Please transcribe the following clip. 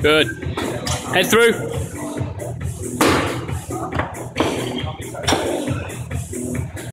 Good. Head through.